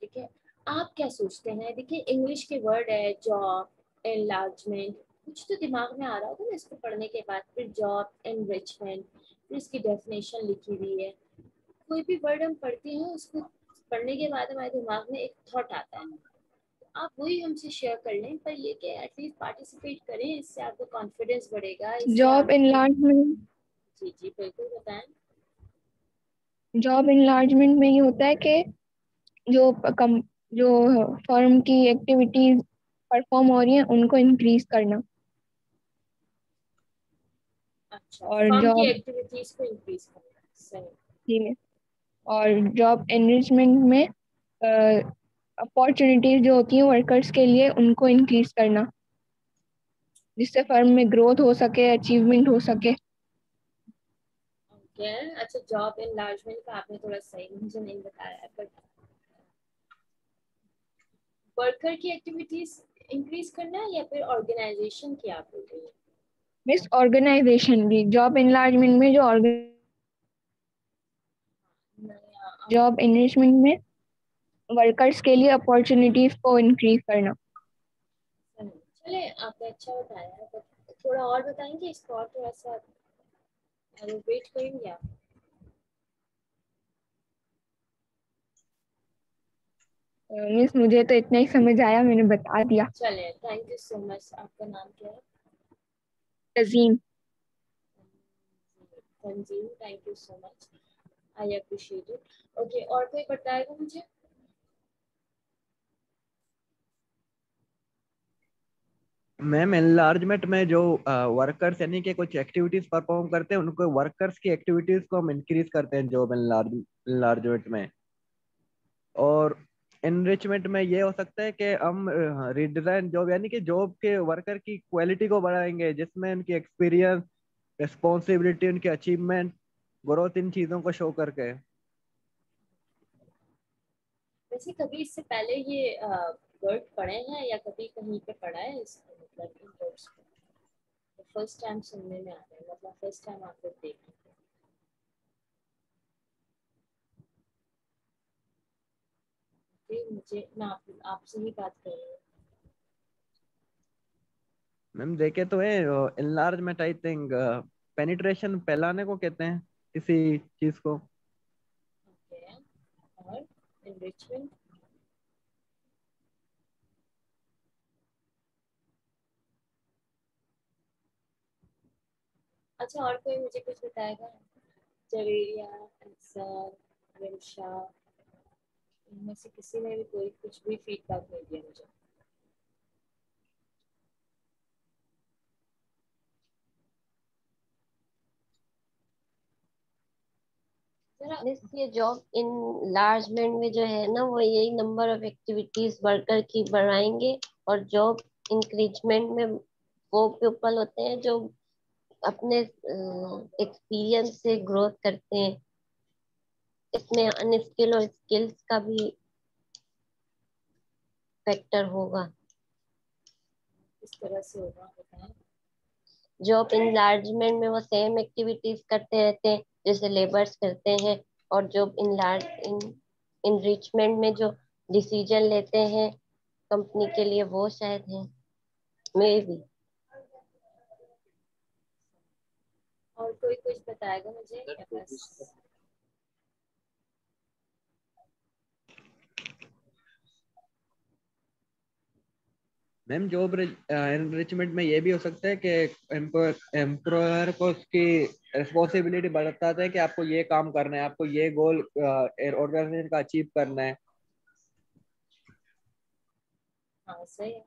ठीक है? आप क्या सोचते हैं? देखिए इंग्लिश के वर्ड है जॉब एनलार्जमेंट कुछ तो दिमाग में आ रहा होगा ना इसको पढ़ने के बाद फिर जॉब एनरिचमेंट फिर इसकी डेफिनेशन लिखी हुई है। कोई भी वर्ड हम पढ़ते हैं उसको पढ़ने के बाद हमारे दिमाग में एक थॉट आता है। आप वही हमसे शेयर कर लें पर ये कि एटलीस्ट पार्टिसिपेट करें इससे आपको कॉन्फिडेंस बढ़ेगा जॉब इनलार्जमेंट जी जी बिल्कुल बताएँ। जॉब इनलार्जमेंट में ये होता है कि जो कम जो फर्म की एक्टिविटीज़ परफॉर्म हो रही हैं उनको इंक्रीज करना। अच्छा। और जॉब एक्टिविटीज़ को इंक्रीज करना सही जी और जॉब एनरिचमेंट में अपॉर्चुनिटीज़ जो होती हैं वर्कर्स के लिए उनको इंक्रीज करना। जिससे फर्म में ग्रोथ हो सके अचीवमेंट हो सके। ओके अच्छा जॉब एनलार्जमेंट का आपने थोड़ा सही मुझे नहीं बताया बट वर्कर की एक्टिविटीज़ इंक्रीज करना या फिर ऑर्गेनाइजेशन की आप बोल रही हैं? मिस ऑर्गेनाइजेशन भी जॉब एनलार्जमेंट में जो जॉब एनरिचमेंट में वर्कर्स के लिए अपॉर्चुनिटीज़ को इंक्रीज करना। चले आपने अच्छा बताया है थोड़ा और बताएँगे इसको और थोड़ा सा वेट करेंगे आप। मिस मुझे तो इतना ही समझ आया मैंने बता दिया। चले थैंक यू सो मच आपका नाम क्या है? Tajim Tanzeem thank you so much I appreciate it okay और कोई बताएगा मुझे? मैम एनलार्जमेंट में जो वर्कर्स यानी कि कुछ एक्टिविटीज़ परफॉर्म करते हैं उनको वर्कर्स की एक्टिविटीज़ को हम इंक्रीज करते हैं जॉब एनलार्जमेंट में। और एनरिचमेंट में ये हो सकता है कि हम रिडिजाइन जॉब यानी कि जॉब के वर्कर की क्वालिटी को बढ़ाएँगे, जिसमें उनकी एक्सपीरियंस रिस्पॉन्सिबिलिटी उनकी अचीवमेंट ग्रोथ इन चीज़ों को शो करके। वैसे कभी इससे पहले ये वर्ड पढ़े हैं या कभी कहीं पे पढ़ा है इसको मतलब इन वर्ड्स को फ़र्स्ट टाइम सुनने में आ रहा है मतलब फ़र्स्ट टाइम आप लोग देख। हैं मुझे मैं आप आपसे ही बात कर रही हूँ। मैम देखे तो है इनलार्जमेंट आई थिंक पेनिट्रेशन फैलाने को कहते हैं किसी चीज़ को। Enrichment? अच्छा और कोई मुझे कुछ बताएगा? जवेरिया अंसर रिमशा। इनमें से किसी ने भी कोई कुछ भी फीडबैक नहीं दिया मुझे। ये जॉब इन लार्जमेंट में जो है ना, वो यही नंबर ऑफ़ एक्टिविटीज़ वर्कर की बढ़ाएँगे और जॉब इंक्रीजमेंट में वो पीपल होते हैं जो अपने एक्सपीरियंस से ग्रोथ करते हैं। इसमें अनस्किल और स्किल्स का भी फैक्टर होगा। इस तरह से होगा जॉब इनलार्जमेंट में वो सेम एक्टिविटीज़ करते रहते हैं जैसे लेबर्स करते हैं और जॉब इनलार्ज इन इनरिचमेंट में जो डिसीज़न लेते हैं कंपनी के लिए वो शायद है। मे बी और कोई कुछ बताएगा मुझे? मैम जॉब एनरिचमेंट में ये भी हो सकता है कि एम्प्लॉयर को उसकी रिस्पॉन्सिबिलिटी बताता है कि आपको ये काम करना है आपको ये गोल ऑर्गेनाइजेशन का अचीव करना है। हाँ है।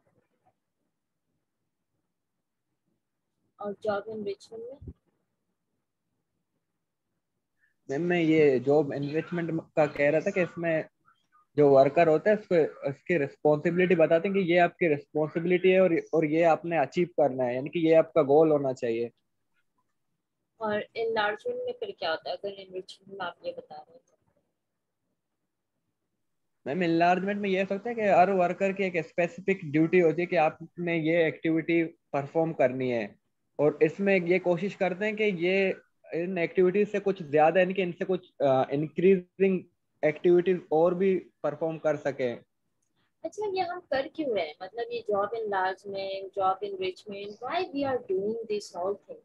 और जॉब एनरिचमेंट में? मैम मैं ये जॉब एनरिचमेंट का कह रहा था कि इसमें जो वर्कर होता है उसको उसकी रिस्पॉन्सिबिलिटी बताते हैं कि ये आपकी रिस्पॉन्सिबिलिटी है और और ये आपने अचीव करना है यानी कि ये आपका गोल होना चाहिए। और इनलार्जमेंट में फिर क्या होता है? अगर एनरिचमेंट में आप ये बता रहे हैं मैम इनलार्जमेंट में ये हो सकता है कि हर वर्कर की एक स्पेसिफिक ड्यूटी होती है कि आपने ये एक्टिविटी परफॉर्म करनी है। और इसमें ये कोशिश करते हैं कि ये इन एक्टिविटीज़ से कुछ ज़्यादा यानी कि इनसे कुछ इंक्रीजिंग एक्टिविटीज़ और भी परफॉर्म कर सके। अच्छा ये हम कर क्यों रहे हैं? मतलब ये job enlargement job enrichment why we are doing this whole thing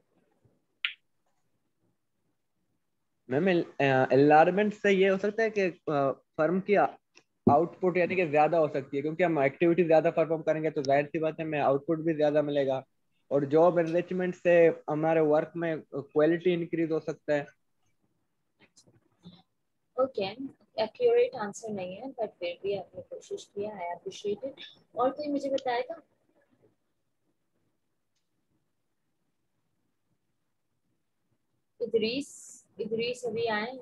ma'am environment से ये हो सकता है कि फर्म की आउटपुट यानी कि ज़्यादा हो सकती है क्योंकि हम एक्टिविटी ज़्यादा परफॉर्म करेंगे तो ज़ाहिर सी बात है हमें आउटपुट भी ज़्यादा मिलेगा। और जॉब एनरिचमेंट से हमारे वर्क में क्वालिटी इंक्रीज हो सकता है। ओके एक्यूरेट आंसर नहीं है बट फिर भी आपने कोशिश किया आई अप्रिशिएट इट और कोई मुझे बताएगा? इदरीस इदरीस अभी आए।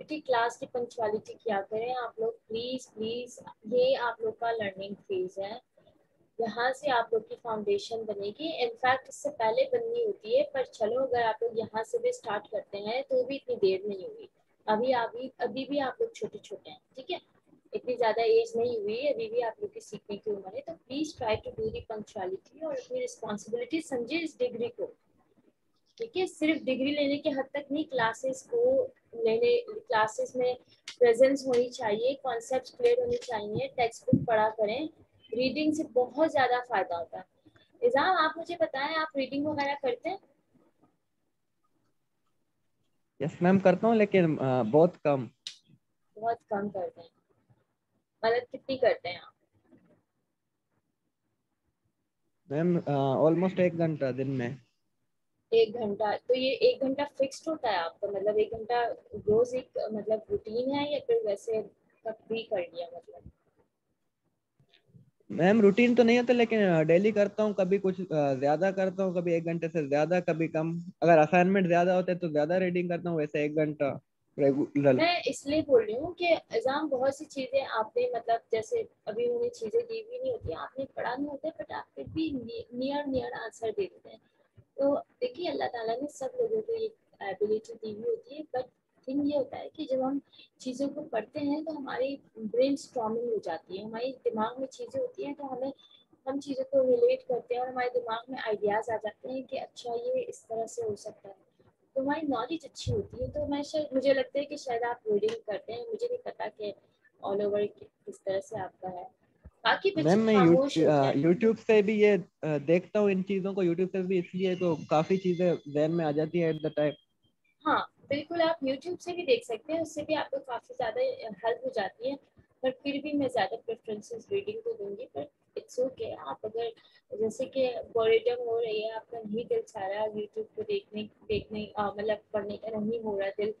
बेटी क्लास की पंक्चुअलिटी क्या करें आप लोग? प्लीज़ प्लीज़ ये आप लोग का लर्निंग फ़ेज़ है। यहाँ से आप लोग की फाउंडेशन बनेगी। इनफैक्ट इससे पहले बननी होती है, पर चलो अगर आप लोग यहाँ से भी स्टार्ट करते हैं तो भी इतनी देर नहीं होगी। अभी अभी अभी भी आप लोग छोटे छोटे हैं, ठीक है? इतनी ज़्यादा एज नहीं हुई है अभी भी आप लोग की सीखने की उम्र है तो please try to do the punctuality और अपनी रिस्पॉन्सिबिलिटी समझे इस डिग्री को। ठीक है? सिर्फ़ डिग्री लेने के हद तक नहीं क्लासेस को लेने क्लासेस में प्रेजेंस होनी चाहिए कॉन्सेप्ट क्लियर होनी चाहिए टेक्स्ट बुक पढ़ा करें रीडिंग से बहुत ज़्यादा फ़ायदा होता है। निज़ाम आप मुझे बताएँ, आप रीडिंग वगैरह करते हैं? यस मैम करता हूँ लेकिन बहुत कम। बहुत कम करते हैं। मतलब कितनी करते हैं आप? मैम ऑलमोस्ट एक घंटा दिन में। एक घंटा तो ये एक घंटा फिक्स्ड होता है आपका? मतलब एक घंटा रोज एक मतलब रूटीन है या फिर वैसे कब भी कर लिया मतलब? मैम रूटीन तो नहीं होता, लेकिन डेली करता हूँ, कभी कुछ ज़्यादा करता हूँ, कभी एक घंटे से ज़्यादा, कभी कम। अगर असाइनमेंट ज़्यादा होते तो ज़्यादा रीडिंग करता हूँ, वैसे एक घंटा रेगुलर मैं इसलिए बोल रही हूँ कि एग्ज़ाम बहुत सी चीज़ें आपने मतलब जैसे अभी उन्हें चीज़ें दी भी नहीं होती, आपने पढ़ा नहीं होता बट आप फिर भी नियर नियर आंसर दे देते हैं। तो देखिए, अल्लाह ताला ने सब लोगों को ये एबिलिटी दी हुई होती है बट थिंग ये होता है कि जब हम चीज़ों को पढ़ते हैं तो हमारी ब्रेन स्ट्रॉमिंग हो जाती है। हमारे दिमाग में चीज़ें होती हैं तो हमें हम चीज़ों को रिलेट करते हैं और हमारे दिमाग में आइडियाज़ आ जाते हैं कि अच्छा ये इस तरह से हो सकता है। तो हमारी नॉलेज अच्छी होती है तो मैं शायद मुझे लगता है कि शायद आप रीडिंग करते हैं। मुझे नहीं पता कि ऑल ओवर किस तरह से आपका है। बाकी मैम मैं यूट्यूब से भी ये देखता हूँ इन चीज़ों को। यूट्यूब से भी इसलिए तो काफ़ी चीज़ें जहन में आ जाती है एट द टाइम हाँ बिल्कुल आप यूट्यूब से भी देख सकते हैं, उससे भी आपको काफ़ी ज़्यादा हेल्प हो जाती है पर फिर भी मैं ज़्यादा प्रेफरेंसेस रीडिंग को दूँगी पर इट्स ओके okay. आप अगर, जैसे कि बोरिडम हो रही है, आपका नहीं दिल चाह रहा यूट्यूब को देखने देखने मतलब पढ़ने का नहीं हो रहा दिल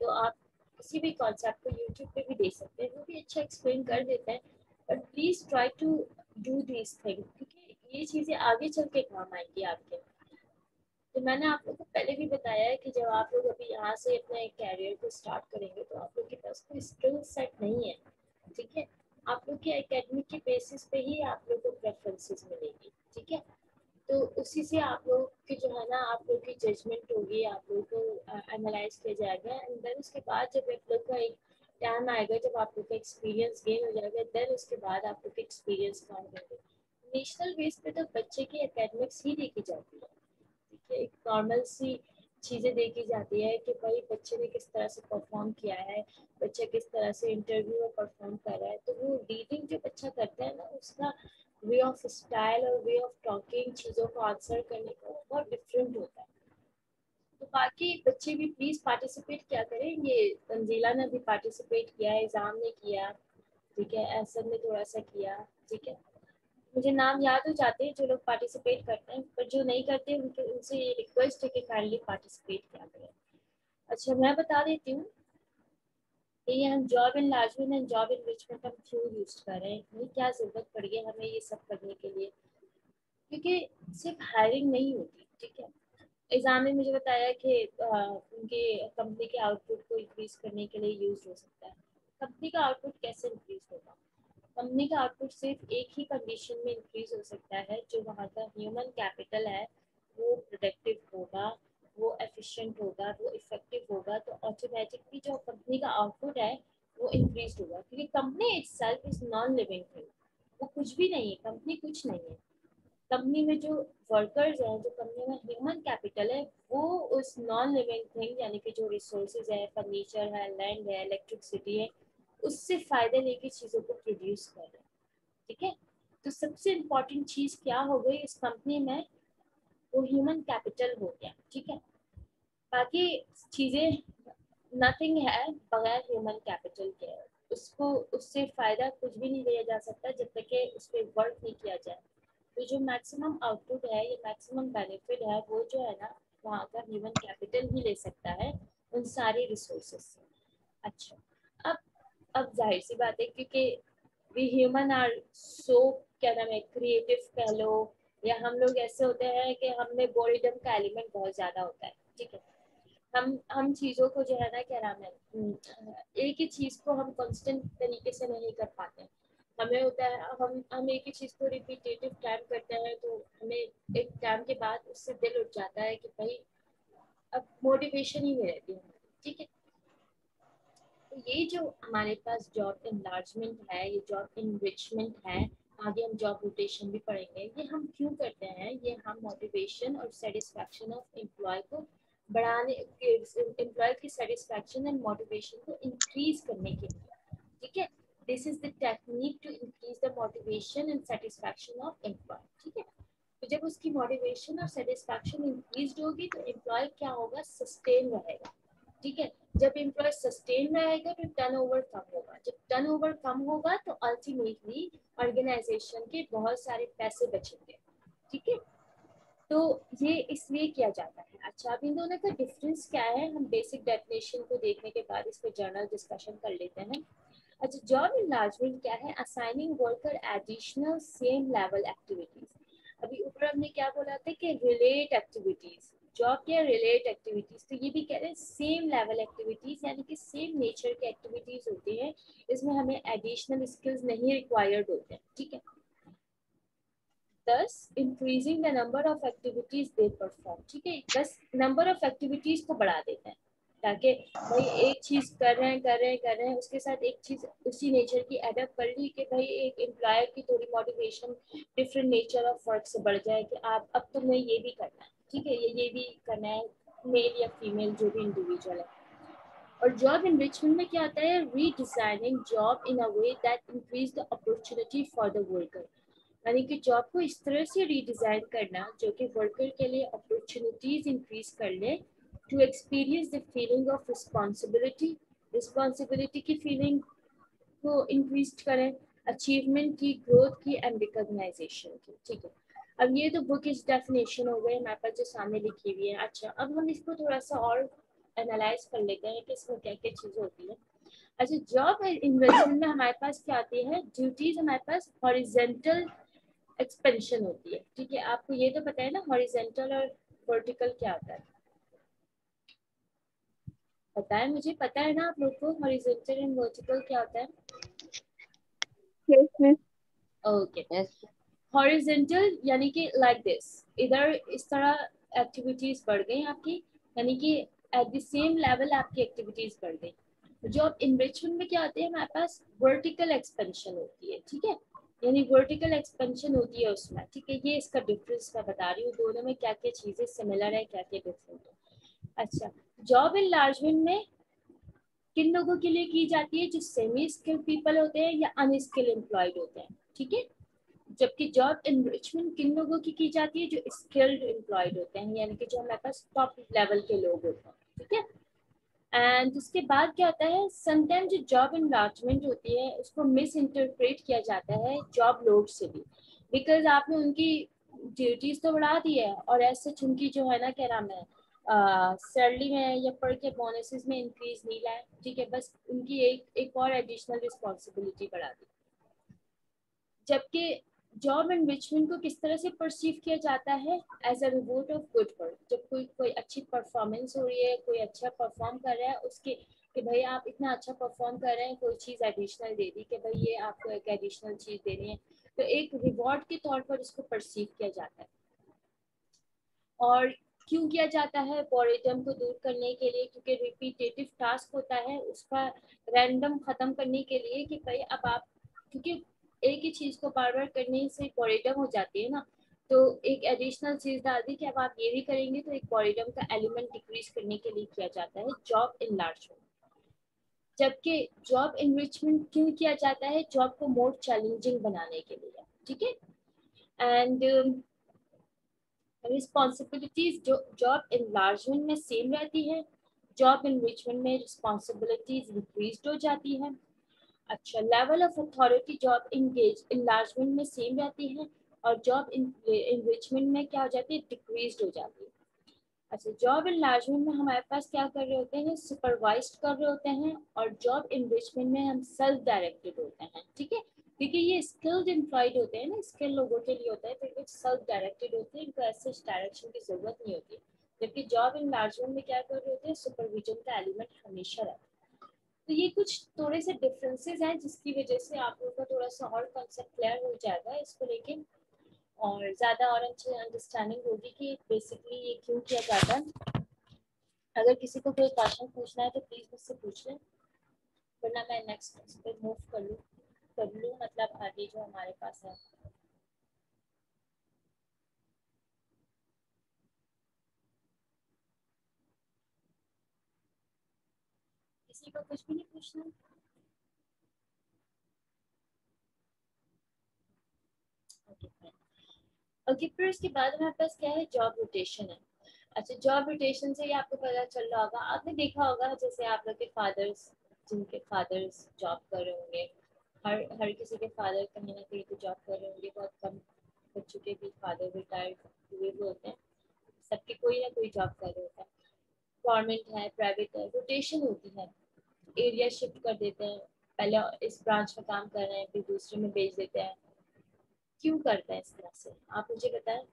तो आप किसी भी कॉन्सेप्ट को यूट्यूब पे भी देख सकते हैं, वो भी अच्छा एक्सप्लेन कर देता है but please try to do this thing क्योंकि ये चीज़ें आगे चल के काम आएँगी आपके तो मैंने आप लोग को पहले भी बताया है कि जब आप लोग अभी यहाँ से अपने कैरियर को स्टार्ट करेंगे तो आप लोग के पास कोई स्किल सेट नहीं है, ठीक है? आप लोग के एकेडमिक के बेसिस पे ही आप लोग को प्रेफरेंसेस मिलेगी, ठीक है? तो उसी से आप लोग की जो है ना, आप लोग की जजमेंट होगी, आप लोग को एनालाइज किया जाएगा एंड देन उसके बाद जब आप लोग का एक टाइम आएगा, जब आप लोग का एक्सपीरियंस गेन हो जाएगा देन उसके बाद आप लोग का एक्सपीरियंस काउंट करेंगे नेशनल बेस पे तो बच्चे की एकेडमिक्स ही देखी जाती है। एक नॉर्मल सी चीज़ें देखी जाती है कि भाई बच्चे ने किस तरह से परफॉर्म किया है, बच्चा किस तरह से इंटरव्यू में परफॉर्म कर रहा है तो वो रीडिंग जो बच्चा करता है ना, उसका वे ऑफ़ स्टाइल और वे ऑफ़ टॉकिंग चीज़ों को आंसर करने का बहुत डिफरेंट होता है। तो बाकी बच्चे भी प्लीज़ पार्टिसिपेट क्या करें? ये तंजीला ने भी पार्टिसिपेट किया, एग्ज़ाम ने किया, ठीक है एसर ने थोड़ा सा किया, ठीक है? मुझे नाम याद हो जाते हैं जो लोग पार्टिसिपेट करते हैं, पर जो नहीं करते उनके, उनसे ये रिक्वेस्ट है कि काइंडली पार्टिसिपेट क्या करें। अच्छा मैं बता देती हूँ। ये हम job enlargement and job enrichment हम क्यों यूज़ कर रहे हैं? क्या ज़रूरत पड़ी है हमें ये सब करने के लिए? क्योंकि सिर्फ़ हायरिंग नहीं होती, ठीक है? एग्ज़ाम में मुझे बताया कि उनके कंपनी के आउटपुट को इंक्रीज करने के लिए यूज़ हो सकता है। कंपनी का आउटपुट कैसे इंक्रीज होगा? कंपनी का आउटपुट सिर्फ़ एक ही कंडीशन में इंक्रीज हो सकता है, जो वहाँ का ह्यूमन कैपिटल है, वो प्रोडक्टिव होगा, वो एफिशिएंट होगा, वो इफ़ेक्टिव होगा तो ऑटोमेटिकली जो कंपनी का आउटपुट है, वो इंक्रीज होगा। क्योंकि company itself is non living thing वो कुछ भी नहीं है कंपनी कुछ नहीं है। कंपनी में जो वर्कर्स हैं, जो कंपनी में ह्यूमन कैपिटल है, वो उस नॉन लिविंग थिंग यानी कि जो रिसोर्सेज है फर्नीचर है लैंड है इलेक्ट्रिसिटी है उससे फ़ायदे लेके चीज़ों को प्रोड्यूस कर रहे हैं। ठीक है? तो सबसे इम्पोर्टेंट चीज़ क्या हो गई? इस कंपनी में वो ह्यूमन कैपिटल हो गया। ठीक है? बाकी चीज़ें नथिंग है बगैर ह्यूमन कैपिटल के। उसको, उससे फ़ायदा कुछ भी नहीं लिया जा सकता जब तक कि उस पर वर्क नहीं किया जाए। तो जो मैक्सिमम आउटपुट है, या मैक्सिमम बेनिफिट है, वो जो है ना, वहाँ का ह्यूमन कैपिटल ही ले सकता है उन सारे रिसोर्सेस से। अच्छा। अब अब ज़ाहिर सी बात है क्योंकि वी ह्यूमन आर सो क्या नाम है क्रिएटिव कह लो या हम लोग ऐसे होते हैं कि हमें बॉडीडम का एलिमेंट बहुत ज़्यादा होता है ठीक है? हम हम चीज़ों को जो है ना क्या नाम है हम्म, एक ही चीज़ को हम कांस्टेंट तरीके से नहीं कर पाते हमें होता है हम हम एक ही चीज़ को रिपीटेटिव टाइम करते हैं तो हमें एक टाइम के बाद उससे दिल उठ जाता है कि भाई अब मोटिवेशन ही नहीं रहती है ठीक है? तो ये जो हमारे पास जॉब इनलार्जमेंट है, ये जॉब इनरिचमेंट है, आगे हम जॉब रोटेशन भी पढ़ेंगे, ये हम क्यों करते हैं? ये हम मोटिवेशन और सेटिस्फैक्शन ऑफ़ एम्प्लॉय को बढ़ाने एम्प्लॉय की सेटिस्फैक्शन एंड मोटिवेशन को इंक्रीज करने के लिए। ठीक है? This is the technique to increase the motivation and satisfaction of employ ठीक है? तो जब उसकी मोटिवेशन और सेटिस्फैक्शन इंक्रीज होगी तो एम्प्लॉय क्या होगा? सस्टेन रहेगा। ठीक है? जब एम्प्लॉय सस्टेन रहेगा तो टर्न ओवर कम होगा। जब टर्न ओवर कम होगा तो अल्टीमेटली ऑर्गेनाइजेशन के बहुत सारे पैसे बचेंगे। ठीक है? तो ये इसलिए किया जाता है। अच्छा अब इन दोनों का डिफरेंस क्या है? हम बेसिक डेफिनेशन को देखने के बाद इस पर जर्नल डिस्कशन कर लेते हैं। अच्छा जॉब इनलार्जमेंट क्या है? Assigning worker additional same level activities अभी ऊपर हमने क्या बोला था कि रिलेट एक्टिविटीज़ जॉब के रिलेट एक्टिविटीज़ तो ये भी कह रहे हैं सेम लेवल एक्टिविटीज़ यानी कि सेम नेचर के एक्टिविटीज़ होती हैं, इसमें हमें एडिशनल स्किल्स नहीं रिक्वायर्ड होते हैं, ठीक है? Thus increasing the number of activities they perform ठीक है? दस नंबर ऑफ़ एक्टिविटीज़ को बढ़ा देते हैं, ताकि भाई एक चीज़ कर रहे हैं, कर रहे हैं, कर रहे हैं, उसके साथ एक चीज़ उसी नेचर की एडप कर ली कि भाई एक एम्प्लॉयर की थोड़ी motivation different nature of work से बढ़ जाए कि आप, अब तुम्हें ये भी करना है। ठीक है, ये ये भी करना है मेल या फीमेल जो भी इंडिविजुअल है। और जॉब इनरिचमेंट में क्या आता है? Redesigning job in a way that increase the opportunity for the worker यानी कि जॉब को इस तरह से रीडिजाइन करना, जो कि वर्कर के लिए अपॉर्चुनिटीज़ इंक्रीज कर ले to experience the feeling of responsibility responsibility की फीलिंग को इंक्रीज करें अचीवमेंट की ग्रोथ की एंड रिकॉग्नाइजेशन की, ठीक है। अब ये तो बुक इस डेफिनेशन हो गई हमारे पास जो सामने लिखी हुई है। अच्छा अब हम इसको थोड़ा सा और एनालाइज कर लेते हैं कि इसमें क्या क्या चीज़ होती है। अच्छा जॉब इन्वेस्टमेंट में हमारे पास क्या आती है? ड्यूटीज़ हमारे पास हॉरिजेंटल एक्सपेंशन होती है। ठीक है आपको ये तो पता है ना हॉरिजेंटल और वर्टिकल क्या होता है? पता है मुझे? पता है ना आप लोग को हॉरिजेंटल एंड वर्टिकल क्या होता है? ओके हॉरिजेंटल यानी कि लाइक दिस इधर इस तरह एक्टिविटीज़ बढ़ गई आपकी, यानी कि एट द सेम लेवल आपकी एक्टिविटीज़ बढ़ गई। जॉब इनरिचमेंट में क्या होती है, हमारे पास वर्टिकल एक्सपेंशन होती है, ठीक है? यानी वर्टिकल एक्सपेंशन होती है उसमें, ठीक है? ये इसका डिफरेंस मैं बता रही हूँ, दोनों में क्या क्या चीज़ें सिमिलर है क्या क्या डिफरेंट है। अच्छा जॉब इनलार्जमेंट में किन लोगों के लिए की जाती है, जो सेमी स्किल्ड पीपल होते हैं या अनस्किल्ड एम्प्लॉयड होते हैं, ठीक है? जबकि जॉब इनरिचमेंट किन लोगों की की जाती है जो स्किल्ड एम्प्लॉयड होते हैं? यानी कि जो हमारे पास टॉप लेवल के लोग होते हैं, ठीक है? एंड उसके बाद क्या होता है? समटाइम जो जॉब इनलार्जमेंट होती है, उसको मिस इंटरप्रेट किया जाता है जॉब लोड से भी। बिकॉज़ आपने उनकी ड्यूटीज़ तो बढ़ा दी है, और ऐसे उनकी जो है ना, क्या नाम है सैलरी में या पढ़ के बोनसेस में इंक्रीज नहीं लाए, ठीक है? बस उनकी एक एक और एडिशनल रिस्पॉन्सिबिलिटी बढ़ा दी। जबकि जॉब एनरिचमेंट को किस तरह से परसीव किया जाता है as a reward of good work जब कोई कोई अच्छी परफॉर्मेंस हो रही है, कोई अच्छा परफॉर्म कर रहा है, उसके, कि भाई आप इतना अच्छा परफॉर्म कर रहे हैं, कोई चीज़ एडिशनल दे दी कि भाई ये आपको एक एडिशनल चीज़ दे रही है तो एक रिवॉर्ड के तौर पर इसको परसीव किया जाता है। और क्यों किया जाता है? बोरिडम को दूर करने के लिए, क्योंकि रिपीटेटिव टास्क होता है, उसका रैंडम ख़त्म करने के लिए कि भाई अब आप, क्योंकि एक ही चीज़ को बार बार करने से बॉडीडम हो जाती है ना? तो एक एडिशनल चीज़ डाल दी कि अब आप ये भी करेंगे तो एक बॉडीडम का एलिमेंट डिक्रीज करने के लिए किया जाता है जॉब इनलार्जमेंट जबकि जॉब इनरिचमेंट क्यों किया जाता है? जॉब को मोर चैलेंजिंग बनाने के लिए, ठीक है? एंड रिस्पॉन्सिबिलिटीज जॉब इनलार्जमेंट में सेम रहती है जॉब इनरिचमेंट में रिस्पॉन्सिबिलिटीज इंक्रीज हो जाती है। अच्छा level of authority job engage enlargement में सेम रहती है और जॉब इनरिचमेंट में क्या हो जाती है? डिक्रीज हो जाती है। अच्छा जॉब इनलार्जमेंट में हमारे पास क्या कर रहे होते हैं? सुपरवाइज कर रहे होते हैं और जॉब इनरिचमेंट में हम सेल्फ डायरेक्टेड होते हैं, ठीक है? क्योंकि ये स्किल्ड एम्प्लॉयड होते हैं ना स्किल लोगों के लिए होता है तो ये सेल्फ डायरेक्टेड होते हैं, इनको ऐसे डायरेक्शन की ज़रूरत नहीं होती। जबकि जॉब इनलार्जमेंट में क्या कर रहे होते हैं? सुपरविजन का एलिमेंट हमेशा रहता है। तो ये कुछ थोड़े से डिफरेंसेस हैं जिसकी वजह से आप लोगों का थोड़ा सा और कॉन्सेप्ट क्लियर हो जाएगा इसको लेके। और ज़्यादा और अच्छी अंडरस्टैंडिंग होगी कि बेसिकली ये क्यों किया जाता है। अगर किसी को कोई क्वेश्चन पूछना है तो प्लीज़ मुझसे पूछ लें। वरना मैं नेक्स्ट पे मूव कर लूँ कर लूँ मतलब आगे जो हमारे पास है। किसी को कुछ भी नहीं पूछना। ओके फिर उसके बाद हमारे पास क्या है? जॉब रोटेशन है। अच्छा जॉब रोटेशन से ही आपको पता चल रहा होगा। आपने देखा होगा, जैसे आप लोग के फादर्स जिनके फादर्स जॉब कर रहे होंगे, हर हर किसी के फादर कहीं ना कहीं तो जॉब कर रहे होंगे। बहुत कम बच्चों के भी फादर रिटायर्ड हुए भी होते हैं। सबके कोई ना कोई जॉब कर रहे होता है। गवर्नमेंट है प्राइवेट है रोटेशन होती है। एरिया शिफ्ट कर देते हैं। पहले इस ब्रांच में काम कर रहे हैं, फिर दूसरे में भेज देते हैं। क्यों करते हैं इस तरह से? आप मुझे बताएँ।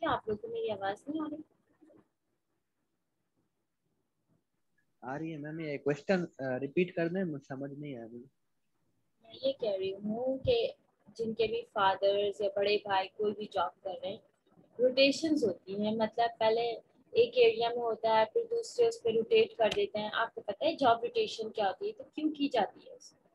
क्या आप लोगों को मेरी आवाज़ नहीं आ रही? आ रही है मैम, ये क्वेश्चन रिपीट कर दें, मुझे समझ नहीं आ रही। मैं ये कह रही हूँ कि जिनके भी फादर्स या बड़े भाई कोई भी जॉब कर रहे हैं रोटेशंस होती हैं। मतलब पहले एक एरिया में होता है, फिर दूसरे उस पर रोटेट कर देते हैं। आपको पता है जॉब रोटेशन क्या होती है? तो क्यों की जाती है उसमें?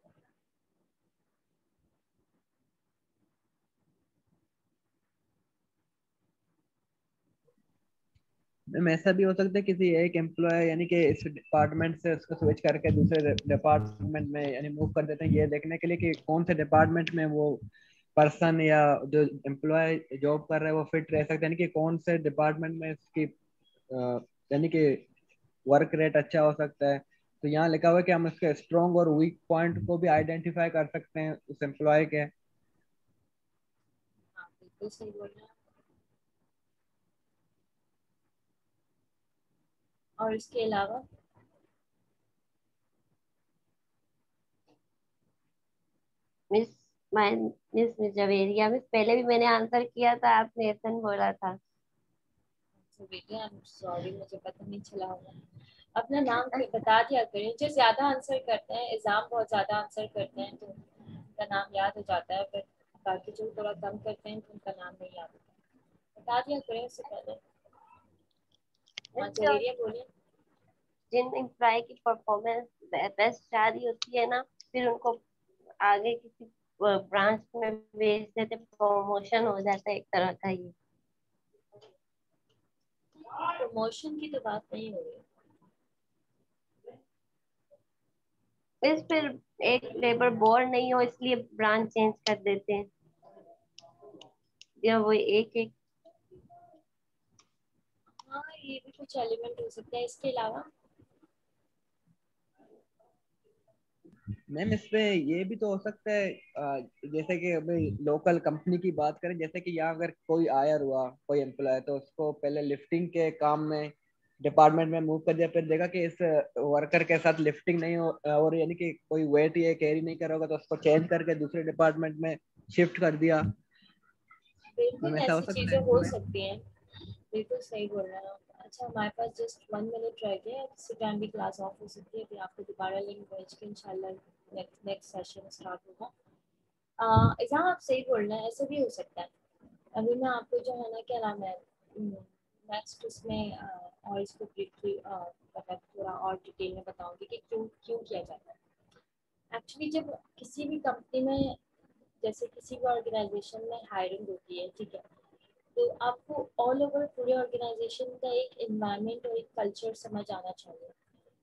ऐसा भी हो सकता है किसी एक एम्प्लॉय यानी कि इस डिपार्टमेंट से उसको स्विच करके दूसरे डिपार्टमेंट में यानी मूव कर देते हैं। ये देखने के लिए कि कौन से डिपार्टमेंट में वो पर्सन या जो एम्प्लॉय जॉब कर रहा है वो फिट रह सकता है। कि कौन से डिपार्टमेंट में इसकी यानी कि वर्क रेट अच्छा हो सकता है। तो यहाँ लिखा हुआ है कि हम इसके स्ट्रॉन्ग और वीक पॉइंट को भी आइडेंटिफाई कर सकते हैं उस एम्प्लॉय के। हाँ बिल्कुल सही बोल रहे हैं और इसके अलावा miss miss miss Javeria miss पहले भी मैंने आंसर किया था आपने एसन बोला था। सॉरी मुझे पता नहीं चला होगा। अपना नाम बता दिया करें। जो ज़्यादा आंसर करते हैं एग्ज़ाम बहुत ज़्यादा आंसर करते हैं तो उनका नाम याद हो जाता है पर बाकी जो थोड़ा कम करते हैं तो उनका नाम नहीं याद होता। बता दिया करें उससे पहले। जिन एम्प्लॉय की परफॉर्मेंस बेस्ट रही होती है ना फिर उनको आगे किसी ब्रांच में भेज देते प्रमोशन हो जाता है एक तरह का ये। प्रमोशन की तो बात नहीं हो रही। इस फिर एक लेबर बोर नहीं हो इसलिए ब्रांच चेंज कर देते हैं। या वो एक एक ये भी कुछ एलिमेंट हो सकता है इसके अलावा। मैम इस पे ये भी तो हो सकता है जैसे कि अभी लोकल कंपनी की बात करें जैसे कि यहाँ अगर कोई आयर हुआ कोई एम्प्लॉय तो उसको पहले लिफ्टिंग के काम में डिपार्टमेंट में मूव कर दिया फिर देखा कि इस वर्कर के साथ लिफ्टिंग नहीं हो और यानी कि कोई वेट ये कैरी नहीं करोगा तो उसको चेंज करके दूसरे डिपार्टमेंट में शिफ्ट कर दिया। बिल्कुल ऐसी चीज़ें हो। सकती हैं। बिल्कुल सही बोल रहे हैं अच्छा हमारे पास जस्ट वन मिनट रह गया किसी टाइम भी क्लास ऑफ़ हो सकती है फिर आपको दोबारा लिंक भेज के इंशाल्लाह नेक्स्ट सेशन स्टार्ट होगा। एग्ज़ाम आप सही बोल रहे हैं, ऐसे भी हो सकता है। अभी मैं आपको जो है ना, क्या नाम है नेक्स्ट उसमें और इसको ब्रीफली मतलब थोड़ा और डिटेल में बताऊँगी कि क्यों क्यों किया जाता है। एक्चुअली जब किसी भी कंपनी में, जैसे किसी भी ऑर्गेनाइजेशन में हायरिंग होती है, ठीक है तो आपको ऑल ओवर पूरे ऑर्गेनाइजेशन का एक इन्वायरमेंट और एक कल्चर समझ आना चाहिए।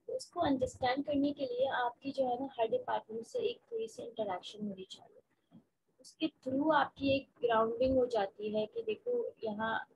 तो उसको अंडरस्टैंड करने के लिए आपकी जो है ना, हर डिपार्टमेंट से एक थोड़ी सी इंटरेक्शन होनी चाहिए। उसके थ्रू आपकी एक ग्राउंडिंग हो जाती है कि देखो, यहाँ